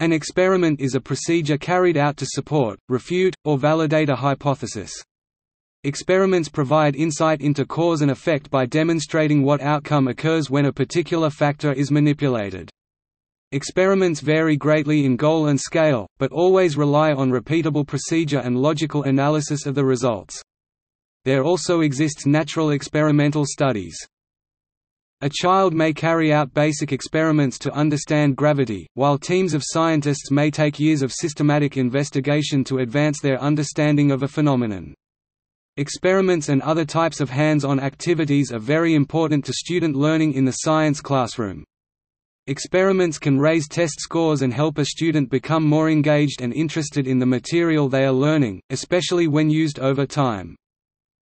An experiment is a procedure carried out to support, refute, or validate a hypothesis. Experiments provide insight into cause and effect by demonstrating what outcome occurs when a particular factor is manipulated. Experiments vary greatly in goal and scale, but always rely on repeatable procedure and logical analysis of the results. There also exists natural experimental studies. A child may carry out basic experiments to understand gravity, while teams of scientists may take years of systematic investigation to advance their understanding of a phenomenon. Experiments and other types of hands-on activities are very important to student learning in the science classroom. Experiments can raise test scores and help a student become more engaged and interested in the material they are learning, especially when used over time.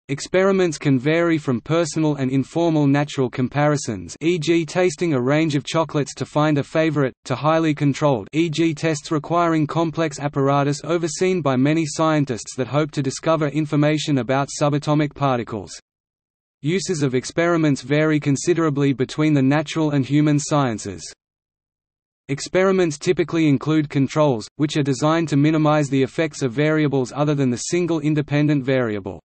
Experiments can vary from personal and informal natural comparisons e.g. tasting a range of chocolates to find a favorite, to highly controlled e.g. tests requiring complex apparatus overseen by many scientists that hope to discover information about subatomic particles. Uses of experiments vary considerably between the natural and human sciences. Experiments typically include controls, which are designed to minimize the effects of variables other than the single independent variable.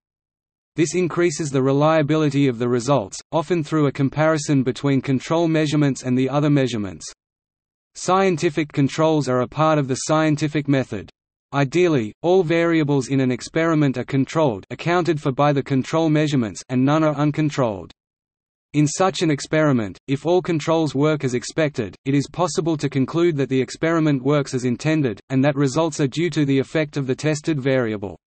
This increases the reliability of the results, often through a comparison between control measurements and the other measurements. Scientific controls are a part of the scientific method. Ideally, all variables in an experiment are controlled accounted for by the control measurements and none are uncontrolled. In such an experiment, if all controls work as expected, it is possible to conclude that the experiment works as intended, and that results are due to the effect of the tested variable.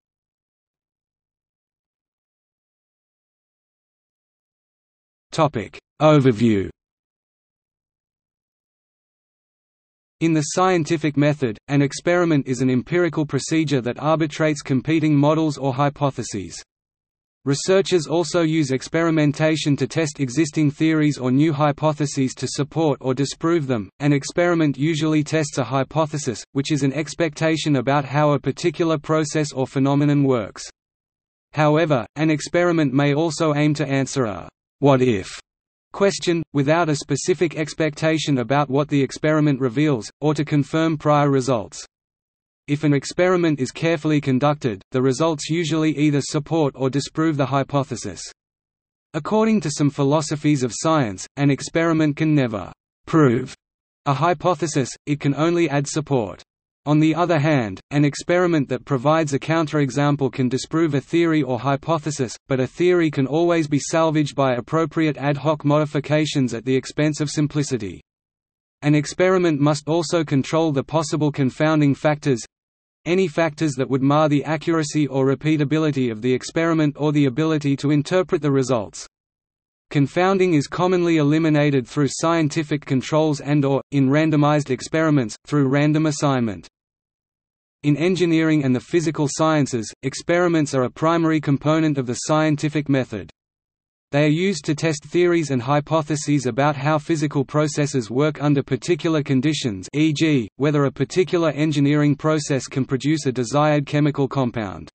Overview In the scientific method, an experiment is an empirical procedure that arbitrates competing models or hypotheses. Researchers also use experimentation to test existing theories or new hypotheses to support or disprove them. An experiment usually tests a hypothesis, which is an expectation about how a particular process or phenomenon works. However, an experiment may also aim to answer a what if question, without a specific expectation about what the experiment reveals, or to confirm prior results. If an experiment is carefully conducted, the results usually either support or disprove the hypothesis. According to some philosophies of science, an experiment can never prove a hypothesis, it can only add support. On the other hand, an experiment that provides a counterexample can disprove a theory or hypothesis, but a theory can always be salvaged by appropriate ad hoc modifications at the expense of simplicity. An experiment must also control the possible confounding factors—any factors that would mar the accuracy or repeatability of the experiment or the ability to interpret the results. Confounding is commonly eliminated through scientific controls and or, in randomized experiments, through random assignment. In engineering and the physical sciences, experiments are a primary component of the scientific method. They are used to test theories and hypotheses about how physical processes work under particular conditions e.g., whether a particular engineering process can produce a desired chemical compound.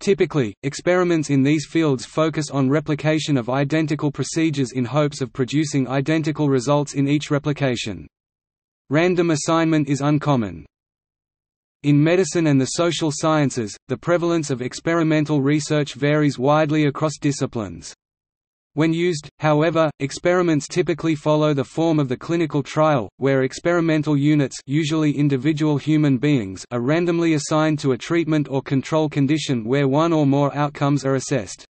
Typically, experiments in these fields focus on replication of identical procedures in hopes of producing identical results in each replication. Random assignment is uncommon. In medicine and the social sciences, the prevalence of experimental research varies widely across disciplines. When used, however, experiments typically follow the form of the clinical trial, where experimental units usually individual human beings are randomly assigned to a treatment or control condition where one or more outcomes are assessed.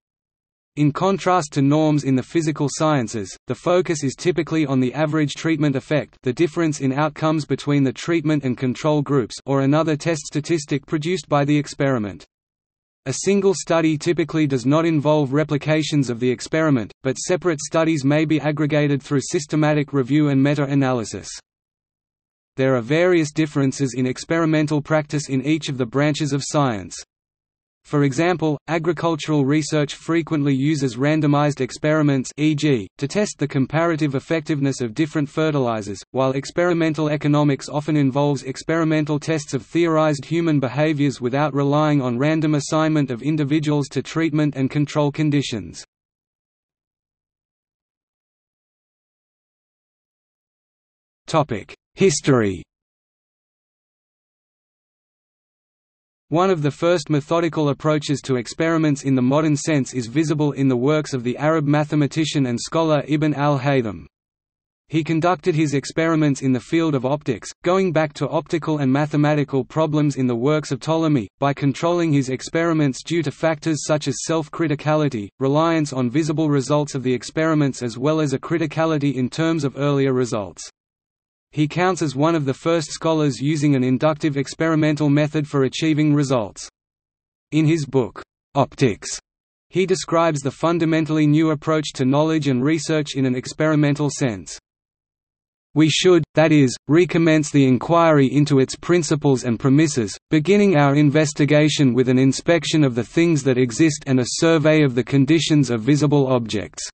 In contrast to norms in the physical sciences, the focus is typically on the average treatment effect the difference in outcomes between the treatment and control groups or another test statistic produced by the experiment. A single study typically does not involve replications of the experiment, but separate studies may be aggregated through systematic review and meta-analysis. There are various differences in experimental practice in each of the branches of science. For example, agricultural research frequently uses randomized experiments e.g., to test the comparative effectiveness of different fertilizers, while experimental economics often involves experimental tests of theorized human behaviors without relying on random assignment of individuals to treatment and control conditions. History One of the first methodical approaches to experiments in the modern sense is visible in the works of the Arab mathematician and scholar Ibn al-Haytham. He conducted his experiments in the field of optics, going back to optical and mathematical problems in the works of Ptolemy, by controlling his experiments due to factors such as self-criticality, reliance on visible results of the experiments as well as a criticality in terms of earlier results. He counts as one of the first scholars using an inductive experimental method for achieving results. In his book, Optics, he describes the fundamentally new approach to knowledge and research in an experimental sense. We should, that is, recommence the inquiry into its principles and premisses, beginning our investigation with an inspection of the things that exist and a survey of the conditions of visible objects.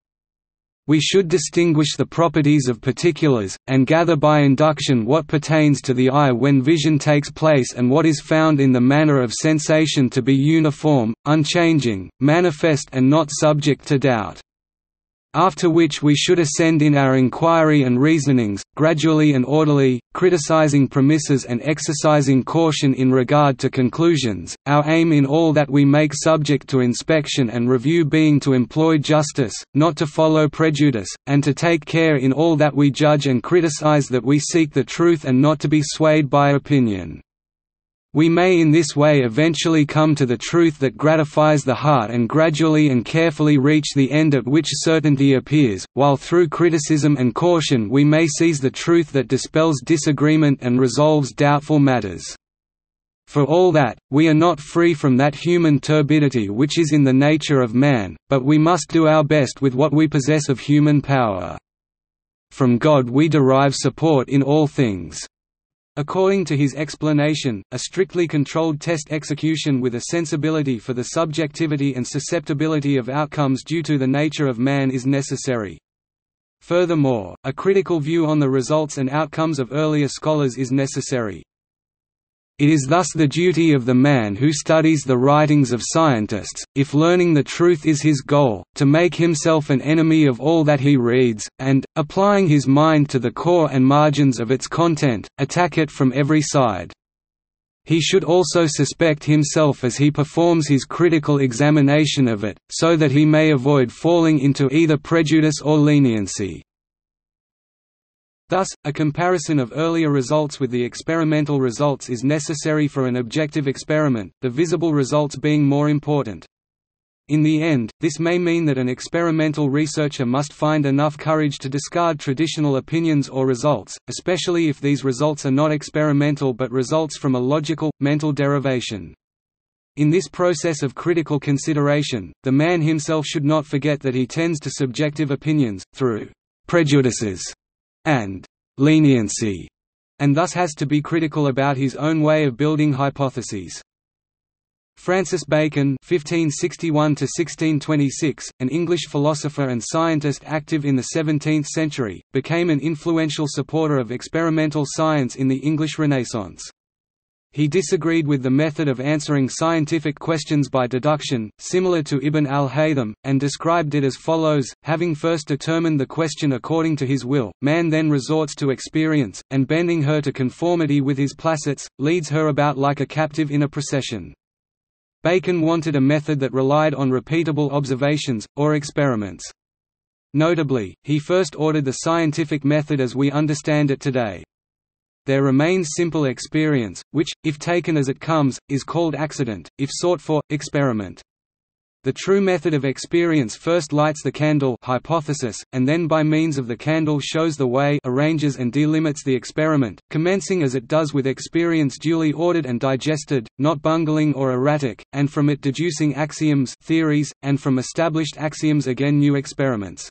We should distinguish the properties of particulars, and gather by induction what pertains to the eye when vision takes place and what is found in the manner of sensation to be uniform, unchanging, manifest and not subject to doubt after which we should ascend in our inquiry and reasonings, gradually and orderly, criticizing premisses and exercising caution in regard to conclusions, our aim in all that we make subject to inspection and review being to employ justice, not to follow prejudice, and to take care in all that we judge and criticize that we seek the truth and not to be swayed by opinion. We may in this way eventually come to the truth that gratifies the heart and gradually and carefully reach the end at which certainty appears, while through criticism and caution we may seize the truth that dispels disagreement and resolves doubtful matters. For all that, we are not free from that human turbidity which is in the nature of man, but we must do our best with what we possess of human power. From God we derive support in all things. According to his explanation, a strictly controlled test execution with a sensibility for the subjectivity and susceptibility of outcomes due to the nature of man is necessary. Furthermore, a critical view on the results and outcomes of earlier scholars is necessary. It is thus the duty of the man who studies the writings of scientists, if learning the truth is his goal, to make himself an enemy of all that he reads, and, applying his mind to the core and margins of its content, attack it from every side. He should also suspect himself as he performs his critical examination of it, so that he may avoid falling into either prejudice or leniency. Thus, a comparison of earlier results with the experimental results is necessary for an objective experiment, the visible results being more important. In the end, this may mean that an experimental researcher must find enough courage to discard traditional opinions or results, especially if these results are not experimental but results from a logical, mental derivation. In this process of critical consideration, the man himself should not forget that he tends to subjective opinions, through prejudices and leniency, and thus has to be critical about his own way of building hypotheses. Francis Bacon (1561–1626), an English philosopher and scientist active in the 17th century, became an influential supporter of experimental science in the English Renaissance. He disagreed with the method of answering scientific questions by deduction, similar to Ibn al-Haytham, and described it as follows, having first determined the question according to his will, man then resorts to experience, and bending her to conformity with his placets, leads her about like a captive in a procession. Bacon wanted a method that relied on repeatable observations, or experiments. Notably, he first ordered the scientific method as we understand it today. There remains simple experience, which, if taken as it comes, is called accident, if sought for, experiment. The true method of experience first lights the candle hypothesis, and then by means of the candle shows the way arranges and delimits the experiment, commencing as it does with experience duly ordered and digested, not bungling or erratic, and from it deducing axioms theories, and from established axioms again new experiments.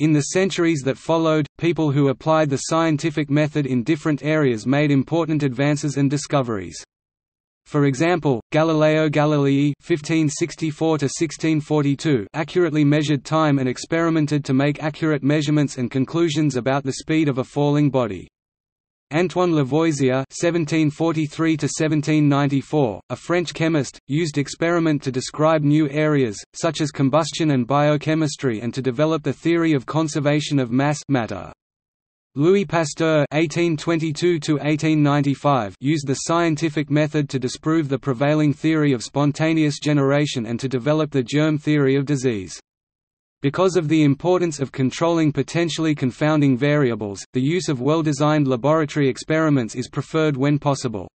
In the centuries that followed, people who applied the scientific method in different areas made important advances and discoveries. For example, Galileo Galilei (1564–1642) accurately measured time and experimented to make accurate measurements and conclusions about the speed of a falling body. Antoine Lavoisier (1743–1794), a French chemist, used experiment to describe new areas such as combustion and biochemistry, and to develop the theory of conservation of mass matter. Louis Pasteur (1822–1895) used the scientific method to disprove the prevailing theory of spontaneous generation and to develop the germ theory of disease. Because of the importance of controlling potentially confounding variables, the use of well-designed laboratory experiments is preferred when possible.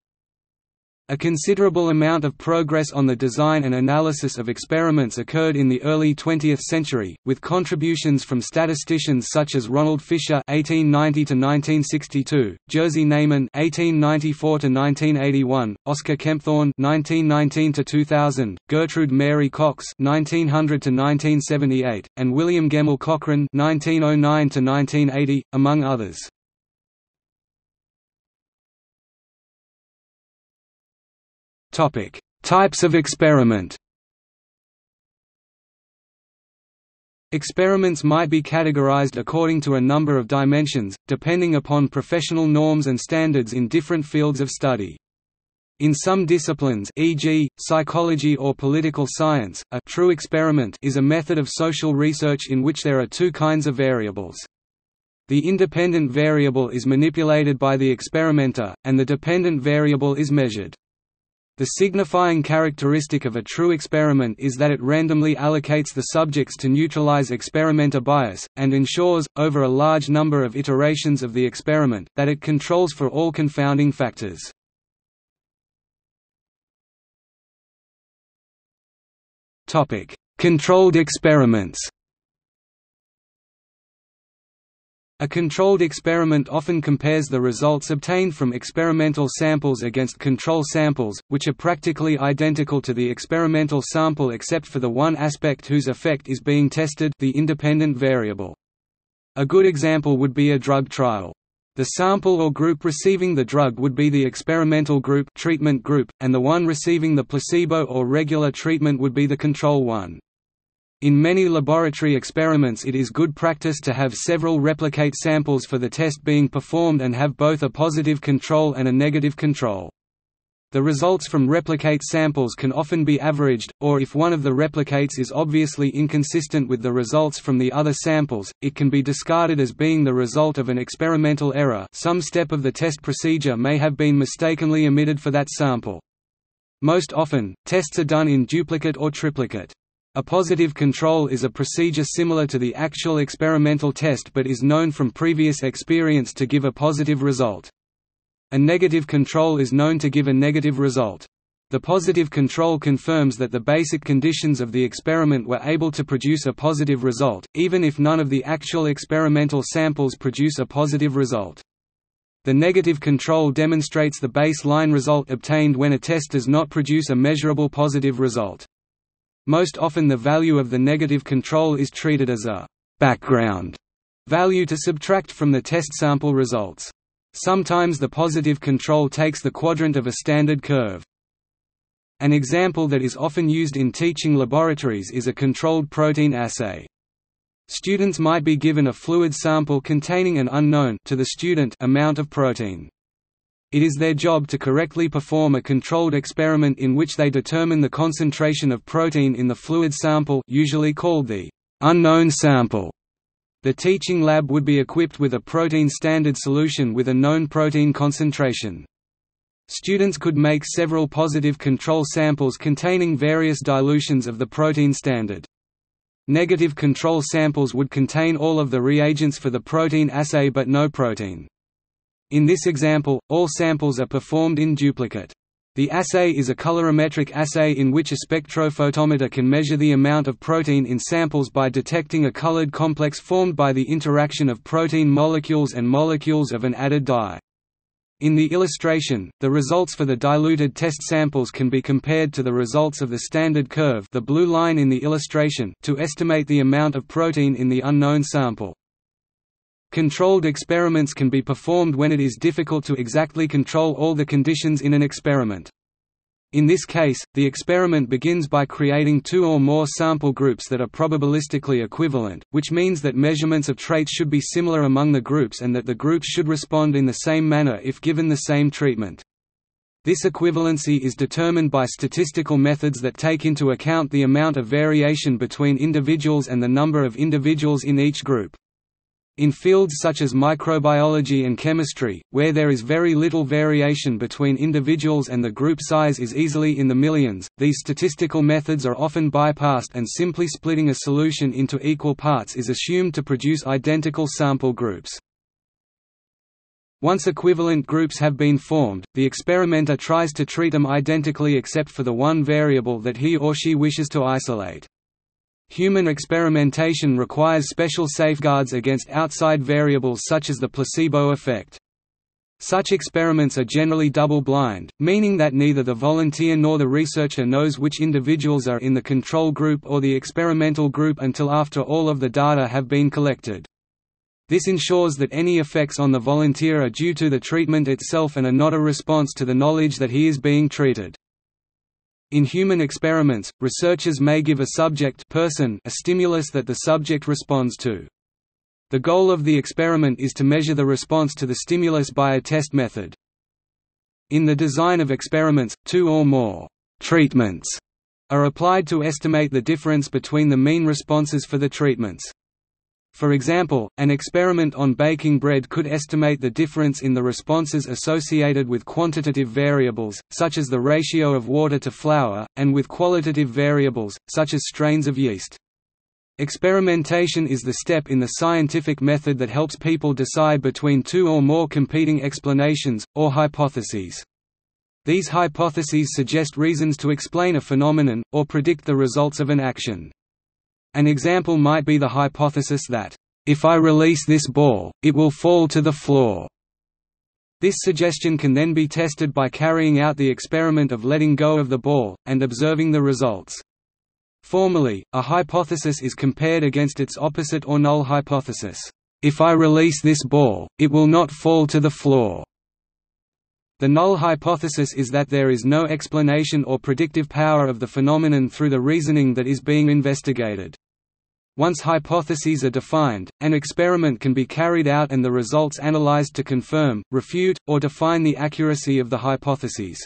A considerable amount of progress on the design and analysis of experiments occurred in the early 20th century, with contributions from statisticians such as Ronald Fisher (1890–1962), Jerzy Neyman (1894–1981), Oscar Kempthorne (1919–2000), Gertrude Mary Cox (1900–1978), and William Gemmell Cochran (1909–1980), among others. Topic: Types of experiment. Experiments might be categorized according to a number of dimensions, depending upon professional norms and standards in different fields of study. In some disciplines e.g., psychology or political science, a true experiment is a method of social research in which there are two kinds of variables. The independent variable is manipulated by the experimenter, and the dependent variable is measured. The signifying characteristic of a true experiment is that it randomly allocates the subjects to neutralize experimenter bias, and ensures, over a large number of iterations of the experiment, that it controls for all confounding factors. Controlled experiments A controlled experiment often compares the results obtained from experimental samples against control samples, which are practically identical to the experimental sample except for the one aspect whose effect is being tested the independent variable. A good example would be a drug trial. The sample or group receiving the drug would be the experimental group, treatment group and the one receiving the placebo or regular treatment would be the control one. In many laboratory experiments it is good practice to have several replicate samples for the test being performed and have both a positive control and a negative control. The results from replicate samples can often be averaged, or if one of the replicates is obviously inconsistent with the results from the other samples, it can be discarded as being the result of an experimental error some step of the test procedure may have been mistakenly omitted for that sample. Most often, tests are done in duplicate or triplicate. A positive control is a procedure similar to the actual experimental test but is known from previous experience to give a positive result. A negative control is known to give a negative result. The positive control confirms that the basic conditions of the experiment were able to produce a positive result, even if none of the actual experimental samples produce a positive result. The negative control demonstrates the baseline result obtained when a test does not produce a measurable positive result. Most often the value of the negative control is treated as a «background» value to subtract from the test sample results. Sometimes the positive control takes the quadrant of a standard curve. An example that is often used in teaching laboratories is a controlled protein assay. Students might be given a fluid sample containing an unknown to the student amount of protein. It is their job to correctly perform a controlled experiment in which they determine the concentration of protein in the fluid sample usually called the unknown sample. The teaching lab would be equipped with a protein standard solution with a known protein concentration. Students could make several positive control samples containing various dilutions of the protein standard. Negative control samples would contain all of the reagents for the protein assay but no protein. In this example, all samples are performed in duplicate. The assay is a colorimetric assay in which a spectrophotometer can measure the amount of protein in samples by detecting a colored complex formed by the interaction of protein molecules and molecules of an added dye. In the illustration, the results for the diluted test samples can be compared to the results of the standard curve the blue line in the illustration to estimate the amount of protein in the unknown sample. Controlled experiments can be performed when it is difficult to exactly control all the conditions in an experiment. In this case, the experiment begins by creating two or more sample groups that are probabilistically equivalent, which means that measurements of traits should be similar among the groups and that the groups should respond in the same manner if given the same treatment. This equivalency is determined by statistical methods that take into account the amount of variation between individuals and the number of individuals in each group. In fields such as microbiology and chemistry, where there is very little variation between individuals and the group size is easily in the millions, these statistical methods are often bypassed and simply splitting a solution into equal parts is assumed to produce identical sample groups. Once equivalent groups have been formed, the experimenter tries to treat them identically except for the one variable that he or she wishes to isolate. Human experimentation requires special safeguards against outside variables such as the placebo effect. Such experiments are generally double-blind, meaning that neither the volunteer nor the researcher knows which individuals are in the control group or the experimental group until after all of the data have been collected. This ensures that any effects on the volunteer are due to the treatment itself and are not a response to the knowledge that he is being treated. In human experiments, researchers may give a subject person a stimulus that the subject responds to. The goal of the experiment is to measure the response to the stimulus by a test method. In the design of experiments, two or more treatments are applied to estimate the difference between the mean responses for the treatments. For example, an experiment on baking bread could estimate the difference in the responses associated with quantitative variables, such as the ratio of water to flour, and with qualitative variables, such as strains of yeast. Experimentation is the step in the scientific method that helps people decide between two or more competing explanations, or hypotheses. These hypotheses suggest reasons to explain a phenomenon, or predict the results of an action. An example might be the hypothesis that, "...if I release this ball, it will fall to the floor." This suggestion can then be tested by carrying out the experiment of letting go of the ball, and observing the results. Formally, a hypothesis is compared against its opposite or null hypothesis. If I release this ball, it will not fall to the floor. The null hypothesis is that there is no explanation or predictive power of the phenomenon through the reasoning that is being investigated. Once hypotheses are defined, an experiment can be carried out and the results analyzed to confirm, refute, or define the accuracy of the hypotheses.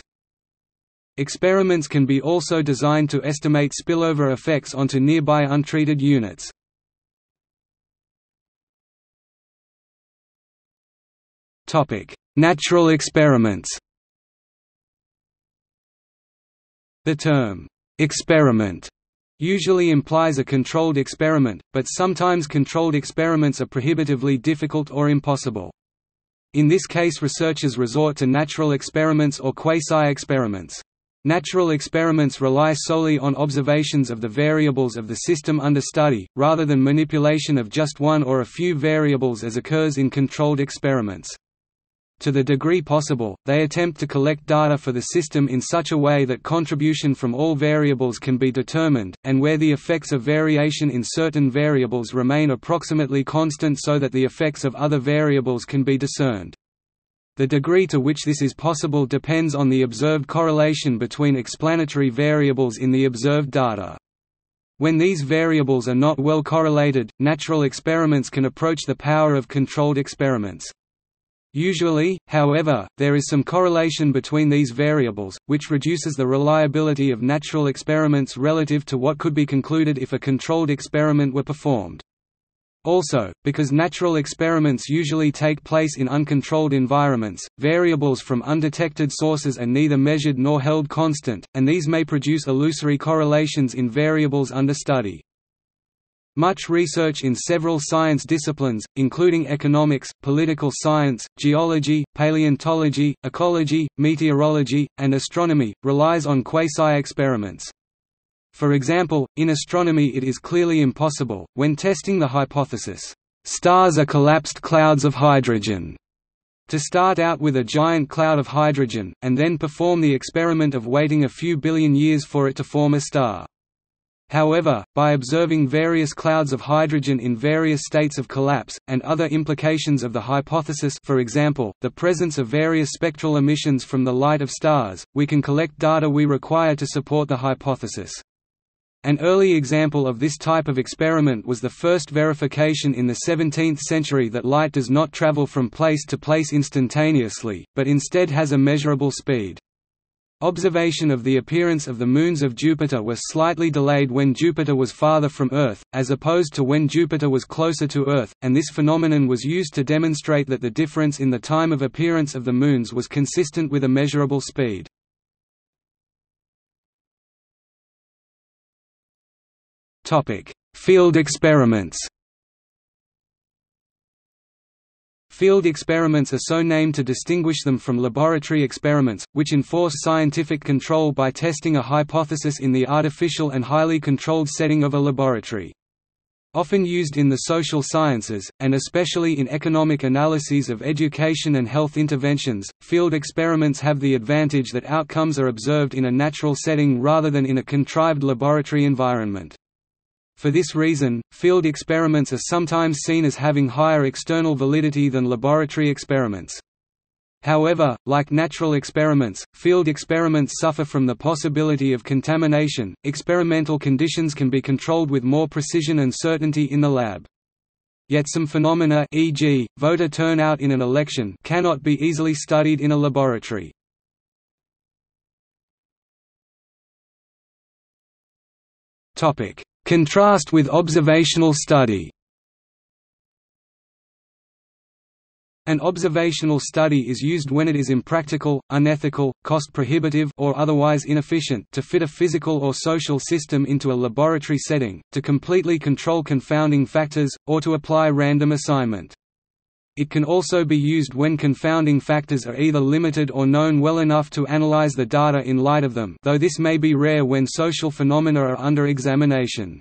Experiments can be also designed to estimate spillover effects onto nearby untreated units. Natural experiments The term, "'experiment' usually implies a controlled experiment, but sometimes controlled experiments are prohibitively difficult or impossible. In this case researchers resort to natural experiments or quasi-experiments. Natural experiments rely solely on observations of the variables of the system under study, rather than manipulation of just one or a few variables as occurs in controlled experiments. To the degree possible, they attempt to collect data for the system in such a way that contribution from all variables can be determined, and where the effects of variation in certain variables remain approximately constant so that the effects of other variables can be discerned. The degree to which this is possible depends on the observed correlation between explanatory variables in the observed data. When these variables are not well correlated, natural experiments can approach the power of controlled experiments. Usually, however, there is some correlation between these variables, which reduces the reliability of natural experiments relative to what could be concluded if a controlled experiment were performed. Also, because natural experiments usually take place in uncontrolled environments, variables from undetected sources are neither measured nor held constant, and these may produce illusory correlations in variables under study. Much research in several science disciplines, including economics, political science, geology, paleontology, ecology, meteorology, and astronomy, relies on quasi-experiments. For example, in astronomy it is clearly impossible, when testing the hypothesis, "...stars are collapsed clouds of hydrogen", to start out with a giant cloud of hydrogen, and then perform the experiment of waiting a few billion years for it to form a star. However, by observing various clouds of hydrogen in various states of collapse, and other implications of the hypothesis for example, the presence of various spectral emissions from the light of stars, we can collect data we require to support the hypothesis. An early example of this type of experiment was the first verification in the 17th century that light does not travel from place to place instantaneously, but instead has a measurable speed. Observation of the appearance of the moons of Jupiter was slightly delayed when Jupiter was farther from Earth, as opposed to when Jupiter was closer to Earth, and this phenomenon was used to demonstrate that the difference in the time of appearance of the moons was consistent with a measurable speed. Field experiments Field experiments are so named to distinguish them from laboratory experiments, which enforce scientific control by testing a hypothesis in the artificial and highly controlled setting of a laboratory. Often used in the social sciences, and especially in economic analyses of education and health interventions, field experiments have the advantage that outcomes are observed in a natural setting rather than in a contrived laboratory environment. For this reason, field experiments are sometimes seen as having higher external validity than laboratory experiments. However, like natural experiments, field experiments suffer from the possibility of contamination. Experimental conditions can be controlled with more precision and certainty in the lab. Yet some phenomena e.g., voter turnout in an election cannot be easily studied in a laboratory. Topic: Contrast with observational study An observational study is used when it is impractical, unethical, cost-prohibitive or otherwise inefficient to fit a physical or social system into a laboratory setting, to completely control confounding factors, or to apply random assignment. It can also be used when confounding factors are either limited or known well enough to analyze the data in light of them though this may be rare when social phenomena are under examination.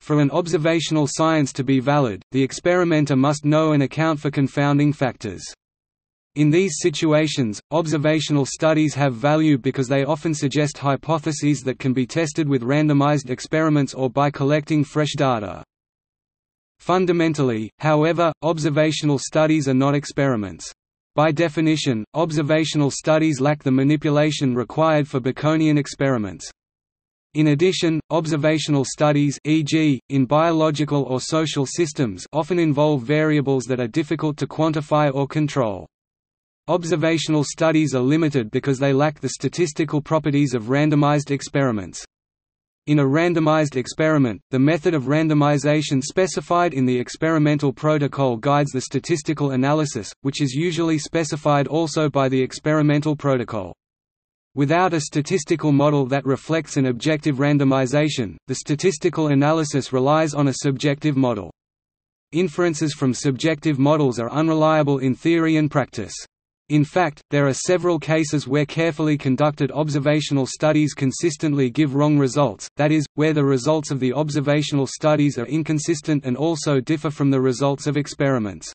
For an observational science to be valid, the experimenter must know and account for confounding factors. In these situations, observational studies have value because they often suggest hypotheses that can be tested with randomized experiments or by collecting fresh data. Fundamentally, however, observational studies are not experiments. By definition, observational studies lack the manipulation required for Baconian experiments. In addition, observational studies e.g., in biological or social systems often involve variables that are difficult to quantify or control. Observational studies are limited because they lack the statistical properties of randomized experiments. In a randomized experiment, the method of randomization specified in the experimental protocol guides the statistical analysis, which is usually specified also by the experimental protocol. Without a statistical model that reflects an objective randomization, the statistical analysis relies on a subjective model. Inferences from subjective models are unreliable in theory and practice. In fact, there are several cases where carefully conducted observational studies consistently give wrong results, that is, where the results of the observational studies are inconsistent and also differ from the results of experiments.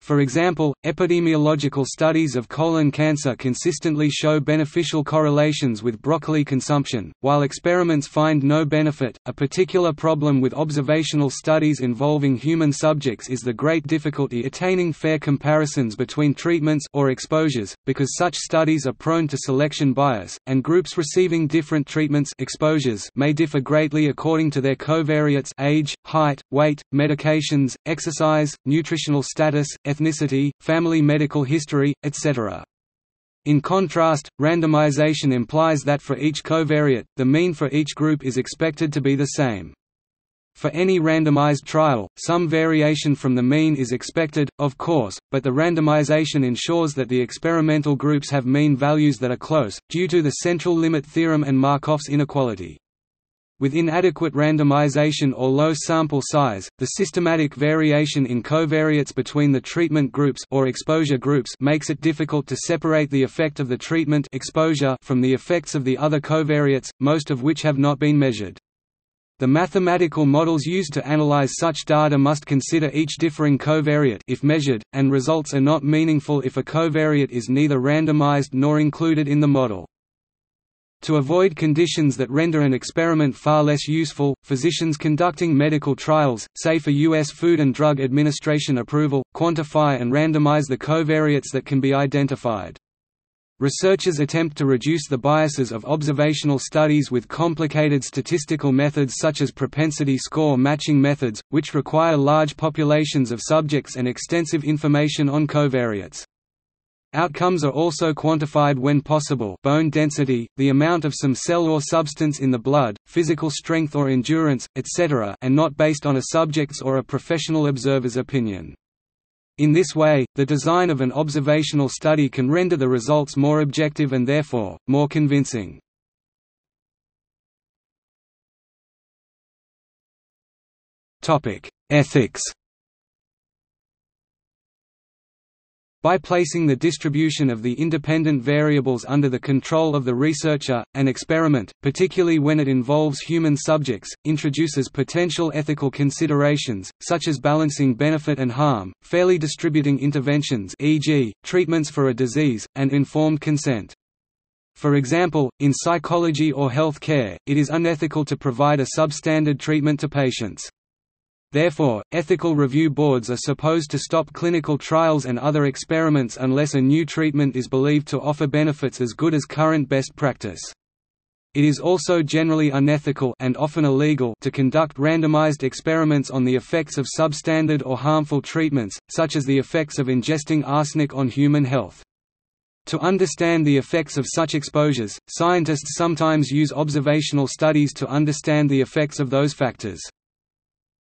For example, epidemiological studies of colon cancer consistently show beneficial correlations with broccoli consumption, while experiments find no benefit. A particular problem with observational studies involving human subjects is the great difficulty attaining fair comparisons between treatments or exposures, because such studies are prone to selection bias, and groups receiving different treatments exposures may differ greatly according to their covariates age, height, weight, medications, exercise, nutritional status, ethnicity, family medical history, etc. In contrast, randomization implies that for each covariate, the mean for each group is expected to be the same. For any randomized trial, some variation from the mean is expected, of course, but the randomization ensures that the experimental groups have mean values that are close, due to the central limit theorem and Markov's inequality. With inadequate randomization or low sample size, the systematic variation in covariates between the treatment groups or exposure groups makes it difficult to separate the effect of the treatment exposure from the effects of the other covariates, most of which have not been measured. The mathematical models used to analyze such data must consider each differing covariate if measured, and results are not meaningful if a covariate is neither randomized nor included in the model. To avoid conditions that render an experiment far less useful, physicians conducting medical trials, say for U.S. Food and Drug Administration approval, quantify and randomize the covariates that can be identified. Researchers attempt to reduce the biases of observational studies with complicated statistical methods such as propensity score matching methods, which require large populations of subjects and extensive information on covariates. Outcomes are also quantified when possible bone density, the amount of some cell or substance in the blood, physical strength or endurance, etc. and not based on a subject's or a professional observer's opinion. In this way, the design of an observational study can render the results more objective and therefore, more convincing. Ethics By placing the distribution of the independent variables under the control of the researcher, an experiment, particularly when it involves human subjects, introduces potential ethical considerations, such as balancing benefit and harm, fairly distributing interventions e.g., treatments for a disease, and informed consent. For example, in psychology or health care, it is unethical to provide a substandard treatment to patients. Therefore, ethical review boards are supposed to stop clinical trials and other experiments unless a new treatment is believed to offer benefits as good as current best practice. It is also generally unethical and often illegal to conduct randomized experiments on the effects of substandard or harmful treatments, such as the effects of ingesting arsenic on human health. To understand the effects of such exposures, scientists sometimes use observational studies to understand the effects of those factors.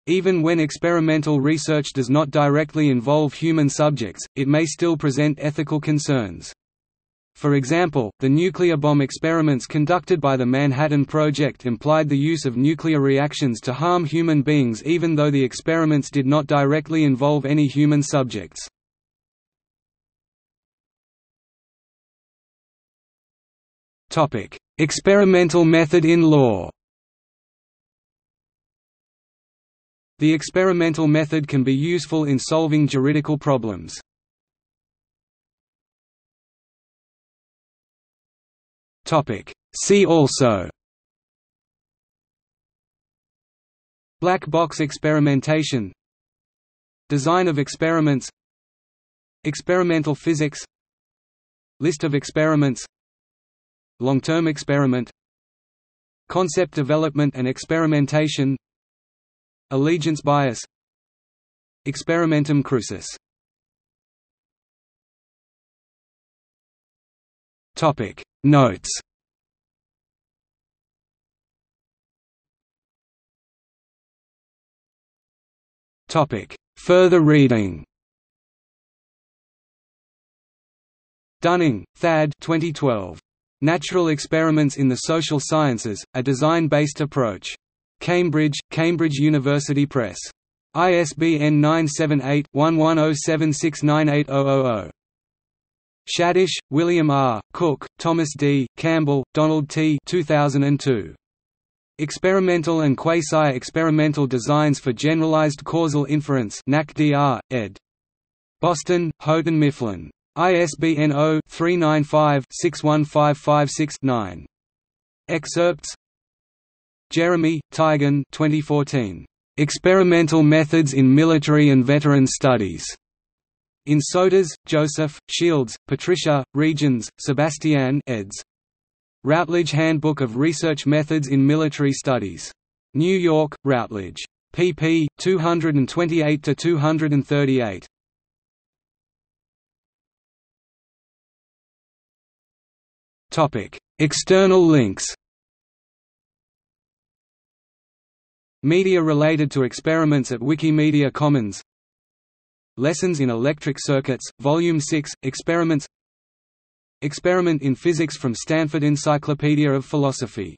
Even when experimental research does not directly involve human subjects, it may still present ethical concerns. For example, the nuclear bomb experiments conducted by the Manhattan Project implied the use of nuclear reactions to harm human beings even though the experiments did not directly involve any human subjects. Experimental method in law The experimental method can be useful in solving juridical problems. See also. Black box experimentation. Design of experiments. Experimental physics. List of experiments. Long-term experiment. Concept development and experimentation Allegiance bias. Experimentum crucis. Topic. Notes. Topic. Further reading. Dunning, Thad 2012. Natural Experiments in the Social Sciences, a Design-Based Approach. Cambridge, Cambridge University Press. ISBN 978-1107698000. Shadish, William R., Cook, Thomas D., Campbell, Donald T. 2002. Experimental and Quasi-Experimental Designs for Generalized Causal Inference NACDR, ed. Boston, Houghton Mifflin. ISBN 0-395-61556-9. Excerpts Jeremy, Teigen 2014. Experimental Methods in Military and Veteran Studies. In Soeters, Joseph, Shields, Patricia, Rietjens, Sebastiaan eds. Routledge Handbook of Research Methods in Military Studies. New York, Routledge. pp. 228–238. External links Media related to experiments at Wikimedia Commons. Lessons in Electric Circuits, Volume 6, Experiments. Experiment in Physics from Stanford Encyclopedia of Philosophy